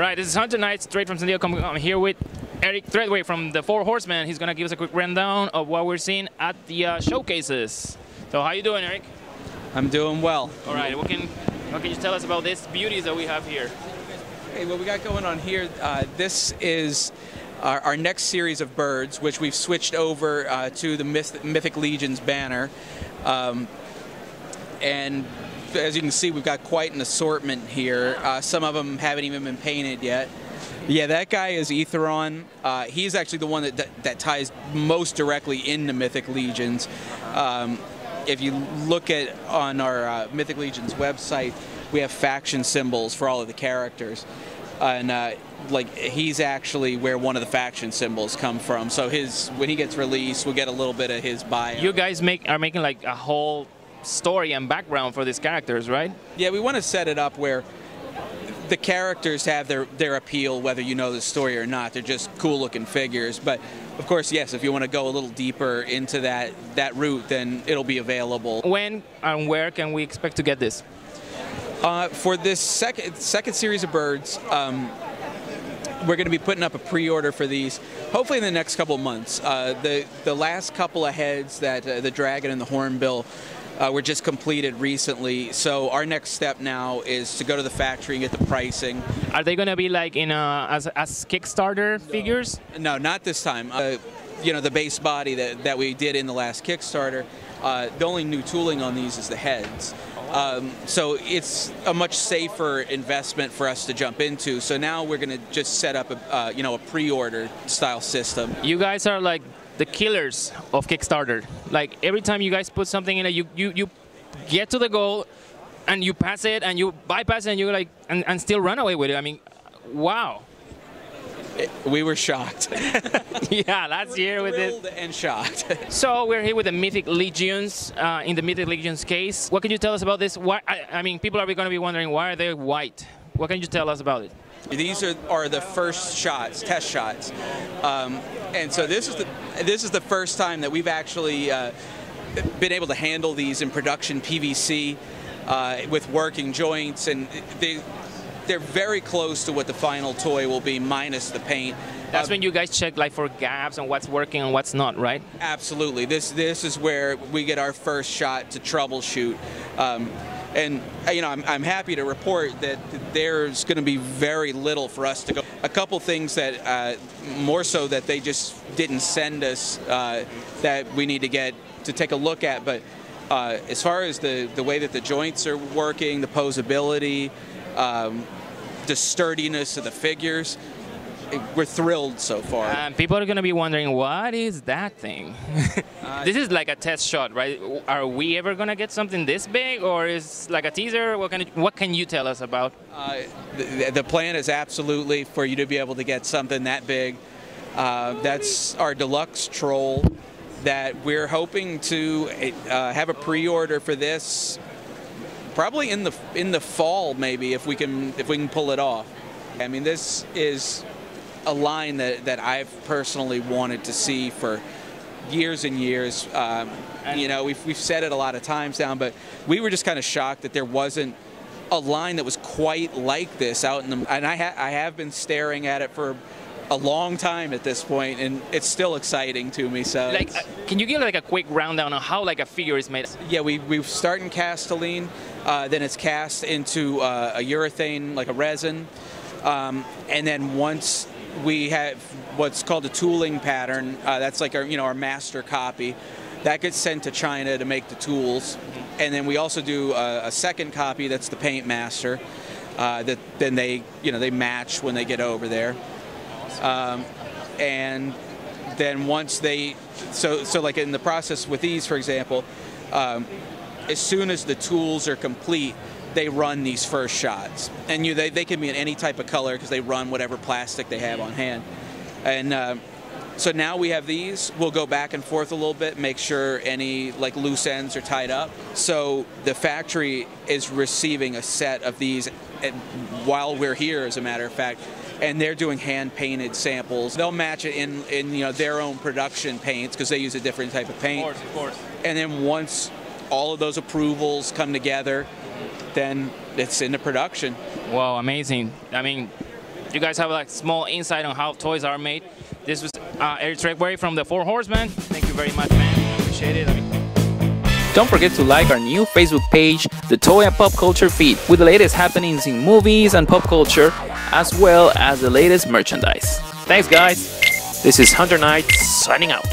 right, this is Hunter Knight, straight from San Diego. I'm here with Eric Treadaway from the Four Horsemen. He's gonna give us a quick rundown of what we're seeing at the uh, showcases. So how you doing, Eric? I'm doing well. All right, what can what can you tell us about these beauties that we have here? Hey, what we got going on here, uh, this is our, our, next series of birds, which we've switched over uh, to the Myth Mythic Legions banner. Um, and as you can see, we've got quite an assortment here. Uh, some of them haven't even been painted yet. Yeah, that guy is Etheron. Uh, he's actually the one that, that, that ties most directly into Mythic Legions. Um, if you look at on our uh, Mythic Legions website, we have faction symbols for all of the characters. and uh, like he's actually where one of the faction symbols come from. So his when he gets released, we'll get a little bit of his bio. You guys make are making like a whole story and background for these characters, right? Yeah, we want to set it up where the characters have their, their appeal, whether you know the story or not. They're just cool looking figures. But of course, yes, if you want to go a little deeper into that, that route, then it'll be available. When and where can we expect to get this? Uh, for this second second series of birds, um, we're going to be putting up a pre-order for these, hopefully in the next couple of months. Uh, the the last couple of heads that uh, the dragon and the hornbill uh, were just completed recently. So our next step now is to go to the factory and get the pricing. Are they going to be like in a, as, as Kickstarter no. figures? No, not this time. Uh, you know, the base body that, that we did in the last Kickstarter, uh, the only new tooling on these is the heads. Um, so it's a much safer investment for us to jump into. So now we're going to just set up a uh, you know a pre-order style system. You guys are like the killers of Kickstarter. Like every time you guys put something in it, you you, you get to the goal and you pass it and you bypass it and you like and, and still run away with it. I mean, wow. we were shocked. yeah, last we year with it. and shocked. so we're here with the Mythic Legions. Uh, in the Mythic Legions case, what can you tell us about this? Why? I, I mean, people are going to be wondering why are they white? What can you tell us about it? These are, are the first shots, test shots, um, and so this is the this is the first time that we've actually uh, been able to handle these in production PVC uh, with working joints, and they they're very close to what the final toy will be, minus the paint. That's when you guys check like for gaps and what's working and what's not, right? Absolutely. This this is where we get our first shot to troubleshoot. Um, and you know, I'm, I'm happy to report that there's going to be very little for us to go. A couple things that uh, more so that they just didn't send us uh, that we need to get to take a look at. But uh, as far as the the way that the joints are working, the posability, um, the sturdiness of the figures, we're thrilled so far. Um, people are going to be wondering, what is that thing? uh, this is like a test shot, right? Are we ever going to get something this big, or is like a teaser? What can what can you tell us about? Uh, the, the, plan is absolutely for you to be able to get something that big. Uh, that's our deluxe troll that we're hoping to uh, have a pre-order for this probably in the in the fall maybe if we can if we can pull it off. I mean this is a line that, that I've personally wanted to see for years and years. Um, you know, we've, we've said it a lot of times now, but we were just kind of shocked that there wasn't a line that was quite like this out in the. And I, ha, I have been staring at it for a long time at this point, and it's still exciting to me. So, like, uh, can you give like a quick rundown on how like a figure is made? Yeah, we we start in Castilene, uh, then it's cast into uh, a urethane, like a resin, um, and then once we have what's called a tooling pattern. Uh, that's like our, you know, our master copy. That gets sent to China to make the tools, and then we also do a, a second copy that's the paint master. Uh, that then they, you know, they match when they get over there, um, and then once they, so so like in the process with these, for example, um, as soon as the tools are complete, they run these first shots. And you, they, they can be in any type of color because they run whatever plastic they have on hand. And uh, so now we have these. We'll go back and forth a little bit, make sure any like loose ends are tied up. So the factory is receiving a set of these while we're here, as a matter of fact. And they're doing hand painted samples. They'll match it in, in you know their own production paints because they use a different type of paint. Of course, of course. And then once all of those approvals come together, then it's into production. Wow, amazing. I mean, you guys have like small insight on how toys are made. This was uh, Eric Treadaway from the Four Horsemen. Thank you very much, man. Appreciate it. I mean, Don't forget to like our new Facebook page, the Toy and Pop Culture feed, with the latest happenings in movies and pop culture, as well as the latest merchandise. Thanks, guys. This is Hunter Knight signing out.